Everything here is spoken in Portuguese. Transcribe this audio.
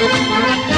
Música